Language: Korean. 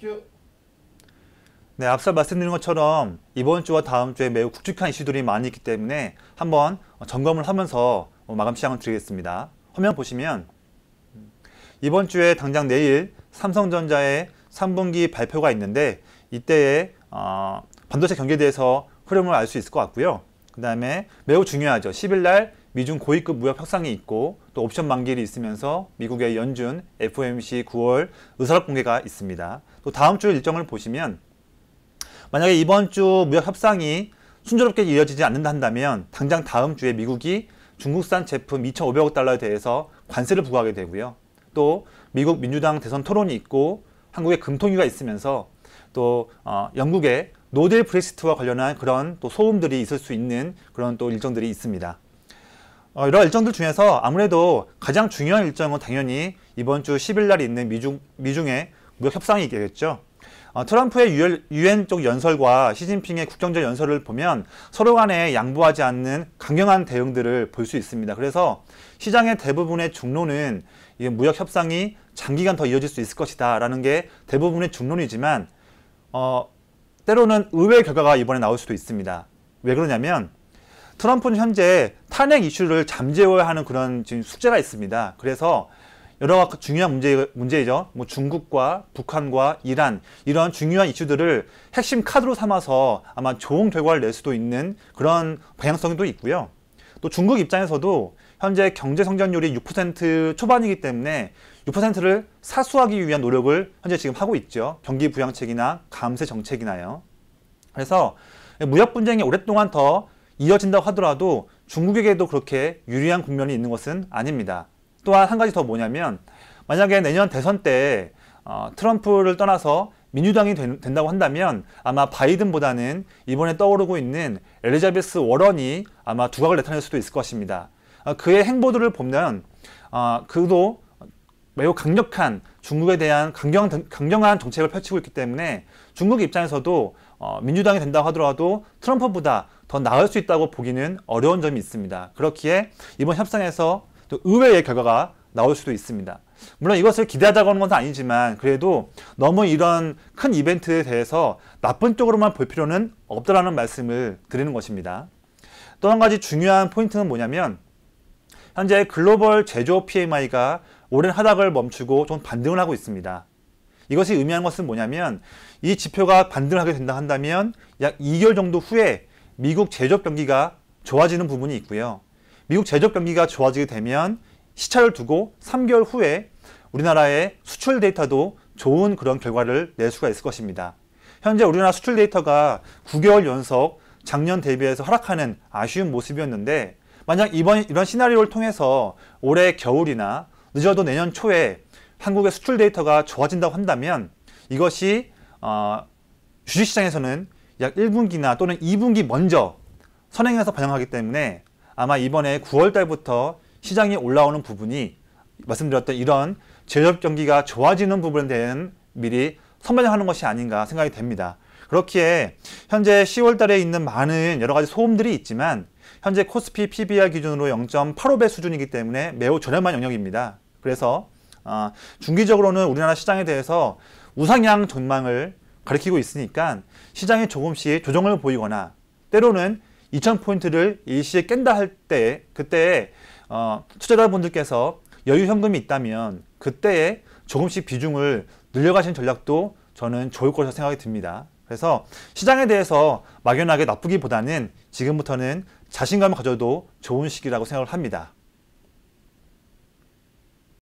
큐. 네, 앞서 말씀드린 것처럼 이번 주와 다음 주에 매우 굵직한 이슈들이 많이 있기 때문에 한번 점검을 하면서 마감 시향을 드리겠습니다. 화면 보시면 이번 주에 당장 내일 삼성전자의 3분기 발표가 있는데 이때에 어, 반도체 경기에 대해서 흐름을 알 수 있을 것 같고요. 그 다음에 매우 중요하죠. 10일 날 미중 고위급 무역 협상이 있고 또 옵션 만기일이 있으면서 미국의 연준 FOMC 9월 의사록 공개가 있습니다. 또 다음 주 일정을 보시면 만약에 이번 주 무역 협상이 순조롭게 이어지지 않는다 한다면 당장 다음 주에 미국이 중국산 제품 2,500억 달러에 대해서 관세를 부과하게 되고요. 또 미국 민주당 대선 토론이 있고 한국의 금통위가 있으면서 또 어, 영국의 노델 브렉시트와 관련한 그런 또 소음들이 있을 수 있는 그런 또 일정들이 있습니다. 어, 이런 일정들 중에서 아무래도 가장 중요한 일정은 당연히 이번 주 10일 날 있는 미중, 미중의 무역 협상이겠죠. 어, 트럼프의 유엔 쪽 연설과 시진핑의 국정적 연설을 보면 서로 간에 양보하지 않는 강경한 대응들을 볼 수 있습니다. 그래서 시장의 대부분의 중론은 무역 협상이 장기간 더 이어질 수 있을 것이다 라는 게 대부분의 중론이지만 어, 때로는 의외의 결과가 이번에 나올 수도 있습니다. 왜 그러냐면 트럼프는 현재 탄핵 이슈를 잠재워야 하는 그런 지금 숙제가 있습니다. 그래서 여러 중요한 문제, 문제죠. 뭐 중국과 북한과 이란 이런 중요한 이슈들을 핵심 카드로 삼아서 아마 좋은 결과를 낼 수도 있는 그런 방향성도 있고요. 또 중국 입장에서도 현재 경제 성장률이 6% 초반이기 때문에 6%를 사수하기 위한 노력을 현재 지금 하고 있죠. 경기 부양책이나 감세 정책이나요. 그래서 무역 분쟁이 오랫동안 더 이어진다고 하더라도 중국에게도 그렇게 유리한 국면이 있는 것은 아닙니다. 또한 한 가지 더 뭐냐면 만약에 내년 대선 때 어, 트럼프를 떠나서 민주당이 된, 다고 한다면 아마 바이든보다는 이번에 떠오르고 있는 엘리자베스 워런이 아마 두각을 나타낼 수도 있을 것입니다. 어, 그의 행보들을 보면 어, 그도 매우 강력한 중국에 대한 강경, 강경한 정책을 펼치고 있기 때문에 중국 입장에서도 어, 민주당이 된다고 하더라도 트럼프보다 더 나을 수 있다고 보기는 어려운 점이 있습니다. 그렇기에 이번 협상에서 또 의외의 결과가 나올 수도 있습니다. 물론 이것을 기대하자고 하는 것은 아니지만 그래도 너무 이런 큰 이벤트에 대해서 나쁜 쪽으로만 볼 필요는 없다라는 말씀을 드리는 것입니다. 또 한 가지 중요한 포인트는 뭐냐면 현재 글로벌 제조업 PMI가 오랜 하락을 멈추고 좀 반등을 하고 있습니다. 이것이 의미하는 것은 뭐냐면 이 지표가 반등을 하게 된다 한다면 약 2개월 정도 후에 미국 제조업 경기가 좋아지는 부분이 있고요. 미국 제조업 경기가 좋아지게 되면 시차를 두고 3개월 후에 우리나라의 수출 데이터도 좋은 그런 결과를 낼 수가 있을 것입니다. 현재 우리나라 수출 데이터가 9개월 연속 작년 대비해서 하락하는 아쉬운 모습이었는데 만약 이번 이런 시나리오를 통해서 올해 겨울이나 늦어도 내년 초에 한국의 수출 데이터가 좋아진다고 한다면 이것이 어, 주식시장에서는 약 1분기나 또는 2분기 먼저 선행해서 반영하기 때문에 아마 이번에 9월 달부터 시장이 올라오는 부분이 말씀드렸던 이런 제조업 경기가 좋아지는 부분에 대한 미리 선반영하는 것이 아닌가 생각이 됩니다. 그렇기에 현재 10월 달에 있는 많은 여러 가지 소음들이 있지만 현재 코스피 PBR 기준으로 0.85배 수준이기 때문에 매우 저렴한 영역입니다. 그래서 어, 중기적으로는 우리나라 시장에 대해서 우상향 전망을 가리키고 있으니까 시장이 조금씩 조정을 보이거나 때로는 2,000포인트를 일시에 깬다 할 때 그때 어, 투자자분들께서 여유 현금이 있다면 그때에 조금씩 비중을 늘려가신 전략도 저는 좋을 것이라고 생각이 듭니다. 그래서 시장에 대해서 막연하게 나쁘기보다는 지금부터는 자신감을 가져도 좋은 시기라고 생각을 합니다.